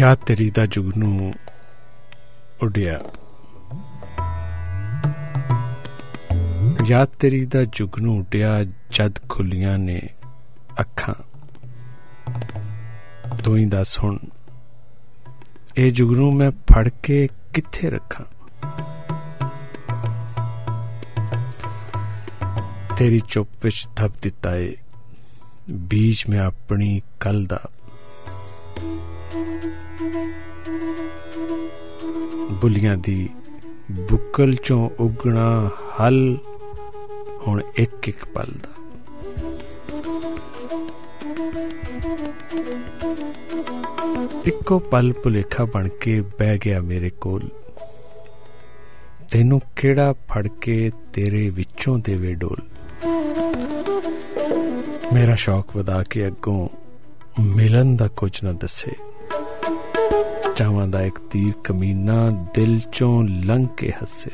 ਯਾਦ ਤੇਰੀ ਦਾ ਜੁਗਨੂ ਉਡਿਆ। ਯਾਦ ਤੇਰੀ ਦਾ ਜੁਗਨੂ ਉਡਿਆ, ਜਦ ਖੁੱਲੀਆਂ ਨੇ ਅੱਖਾਂ। ਤੂੰ ਹੀ ਦੱਸ ਹੁਣ, ਇਹ ਜੁਗਨੂ ਮੈਂ ਫੜ ਕੇ ਕਿੱਥੇ ਰੱਖਾਂ? ਤੇਰੀ ਚੁੱਪ ਵਿੱਚ ਥੱਪ ਦਿੱਤਾ ਏ, ਬੀਜ ਮੈਂ ਆਪਣੀ ਕਲ ਦਾ ਬੁਲੀਆਂ ਦੀ ਬੁੱਕਲ ਚੋਂ ਉਗਣਾ ਹਲ ਹੁਣ ਇੱਕ ਇੱਕ ਪਲ ਦਾ। ਇੱਕੋ ਪਲ ਭੁਲੇਖਾ ਬਣ ਕੇ ਬਹਿ ਗਿਆ ਮੇਰੇ ਕੋਲ। ਤੈਨੂੰ ਕਿਹੜਾ ਫੜ ਕੇ ਤੇਰੇ ਵਿੱਚੋਂ ਦੇਵੇ ਡੋਲ? ਮੇਰਾ ਸ਼ੌਕ ਵਧਾ ਕੇ ਅੱਗੋਂ ਮਿਲਨ ਦਾ ਕੁਝ ਨਾ ਦੱਸੇ। ਚਾਵਾਂ ਦਾ ਇੱਕ ਤੀਰ ਕਮੀਨਾ ਦਿਲ ਚੋਂ ਲੰਘ ਕੇ ਹੱਸੇ।